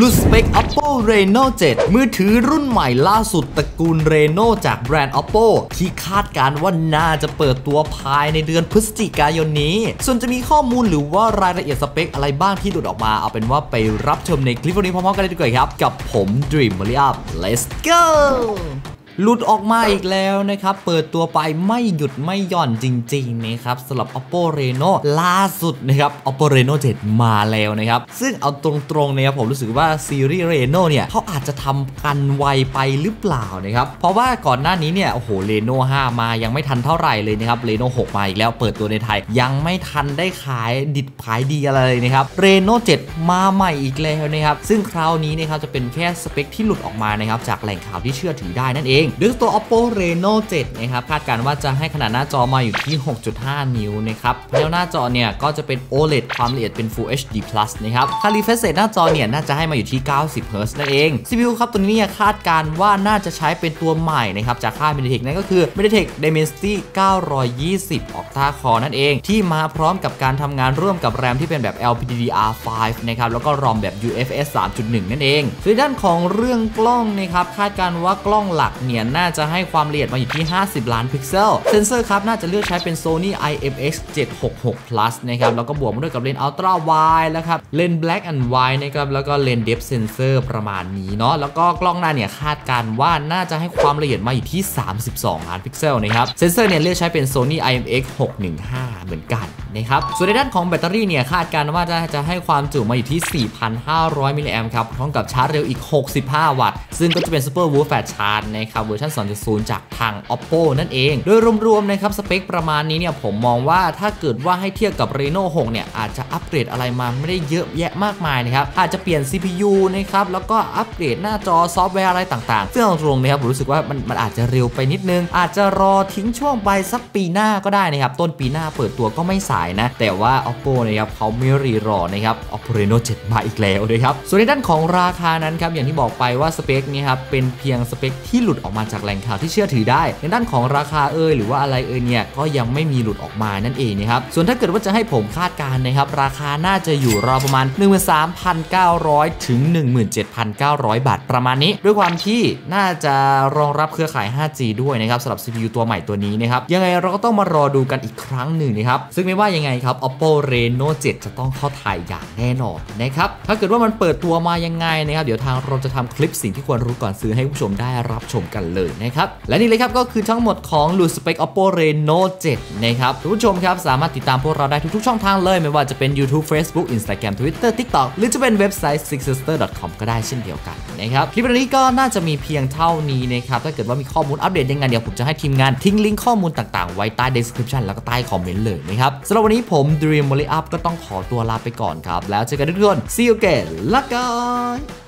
ลุสเปค Oppo Reno 7 มือถือรุ่นใหม่ล่าสุดตระกูล Reno จากแบรนด์ Oppo ที่คาดการณ์ว่าน่าจะเปิดตัวภายในเดือนพฤศจิกายนนี้ ส่วนจะมีข้อมูลหรือว่ารายละเอียดสเปคอะไรบ้างที่หลุดออกมา เอาเป็นว่าไปรับชมในคลิปวันนี้พร้อมๆกันเลยดีกว่าครับ กับผม Dream m a r i a Let's go หลุดออกมาอีกแล้วนะครับ เปิดตัวไปไม่หยุดไม่หย่อนจริงๆนะครับสำหรับ Oppo Reno ล่าสุดนะครับ Oppo Reno 7 มาแล้วนะครับ ซึ่งเอาตรงๆนะครับผมรู้สึกว่าซีรีส์ Reno เนี่ยเขาอาจจะทำกันไวไปหรือเปล่านะครับ เพราะว่าก่อนหน้านี้เนี่ยโอ้โห Reno 5 มายังไม่ทันเท่าไหร่เลยนะครับ Reno 6 มาอีกแล้วเปิดตัวในไทย ยังไม่ทันได้ขายดิดขายดีอะไรเลยนะครับ Reno 7 มาใหม่อีกแล้วนะครับ ซึ่งคราวนี้นะครับจะเป็นแค่สเปคที่หลุดออกมานะครับจากแหล่งข่าวที่เชื่อถือได้นั่นเองดยตัว Oppo Reno 7 นะครับ คาดการว่าจะให้ขนาดหน้าจอมาอยู่ที่ 6.5 นิ้วนะครับ แล้วหน้าจอเนี่ย ก็จะเป็น OLED ความละเอียดเป็น Full HD Plus นะครับ ค่าลิเฟสเซตหน้าจอเนี่ย น่าจะให้มาอยู่ที่ 90 Hz นั่นเอง CPU ครับ ตัวนี้เนี่ย คาดการว่าน่าจะใช้เป็นตัวใหม่นะครับ จากค่าย MediaTek นั่นก็คือ MediaTek Dimensity 920 Octa Core นั่นเอง ที่มาพร้อมกับการทำงานร่วมกับแรมที่เป็นแบบ LPDDR5 นะครับ แล้วก็ ROM แบบ UFS 3.1 นั่นเองส่วนด้านของเรื่องกล้องนะครับ คาดการว่ากล้องหลักเนี่ยน่าจะให้ความละเอียดมาอยู่ที่ 50 ล้านพิกเซล เซนเซอร์ครับน่าจะเลือกใช้เป็น Sony IMX 766 plus นะครับแล้วก็บวกมาด้วยกับเลนส์ Ultra Wide แล้วครับเลนส์ Black and White นะครับแล้วก็เลนส์ Depth Sensor ประมาณนี้เนาะแล้วก็กล้องหน้าเนี่ยคาดการณ์ว่าน่าจะให้ความละเอียดมาอยู่ที่ 32 ล้านพิกเซลนะครับเซนเซอร์เนี่ยเลือกใช้เป็น Sony IMX 615 เหมือนกันนะครับ ส่วนในด้านของแบตเตอรี่เนี่ยคาดการณ์ว่าจะให้ความจุมาอยู่ที่ 4,500 มิลลิแอมป์ครับ พร้อมกับชาร์จเร็วอีก 65 วัตต์ ซึ่งก็จะเป็น Super w o o f Fast Charge นะครับเวอร์ชัน2.0 จากทาง Oppo นั่นเอง โดยรวมๆนะครับสเปคประมาณนี้เนี่ยผมมองว่าถ้าเกิดว่าให้เทียบกับ Reno 6 เนี่ยอาจจะอัปเกรดอะไรมาไม่ได้เยอะแยะมากมายนะครับอาจจะเปลี่ยน CPU นะครับแล้วก็อัปเกรดหน้าจอซอฟต์แวร์อะไรต่างๆซึ่งตรงๆนะครับผมรู้สึกว่ามันมันอาจจะเร็วไปนิดนึง อาจจะรอทิ้งช่วงไปสักปีหน้าก็ได้นะครับต้นปีหน้าเปิดตัวก็ไม่สายนะ แต่ว่า Oppo นะครับเขาไม่รีรอนะครับ Oppo Reno 7 มาอีกแล้วนะครับ ส่วนในด้านของราคานั้นครับ อย่างที่บอกไปว่าสเปคนี้ครับเป็นเพียงสเปคที่หลุดออกมาจากแหล่งข่าวที่เชื่อถือได้ ในด้านของราคาเอ่ยหรือว่าอะไรเอ่ยเนี่ยก็ยังไม่มีหลุดออกมานั่นเองนะครับ ส่วนถ้าเกิดว่าจะให้ผมคาดการณ์นะครับ ราคาน่าจะอยู่ราวประมาณ 13,900 ถึง 17,900 บาทประมาณนี้ ด้วยความที่น่าจะรองรับเครือข่าย 5G ด้วยนะครับสำหรับ CPU ตัวใหม่ตัวนี้นะครับยังไงเราก็ต้องมารอดูกันอีกครั้งหนึ่งนะครับซึ่งไม่ว่ายังไงครับ Oppo Reno 7 จะต้องเข้าไทยอย่างแน่นอนนะครับถ้าเกิดว่ามันเปิดตัวมายังไงนะครับเดี๋ยวทางเราจะทำคลิปสิ่งที่ควรรู้ก่อนซื้อให้ผู้ชมได้รับชมกันเลยนะครับและนี่เลยครับก็คือทั้งหมดของลูสเปค Oppo Reno 7 นะครับผู้ชมครับสามารถติดตามพวกเราได้ทุกๆช่องทางเลย ไม่ว่าจะเป็น YouTube Facebook Instagram Twitter TikTok หรือจะเป็นเว็บไซต์ sixsister.com ก็ได้เช่นเดียวกันนะครับคลิปวันนี้ก็น่าจะมีเพียงเท่านี้นะครับถ้าเกิดว่ามีข้อมูลอัปเดตยังไงเดี๋ยวผมจะให้ทีมงานทิ้งลิงก์ข้อมูลต่างๆไว้ใต้ description แล้วก็ใต้คอมเมนต์เลยนะครับสำหรับวันนี้ผม Dream m o l y Up ก็ต้องขอตัวลาไปก่อนครับ แล้วเจอกันทุกคน see you again ละกัน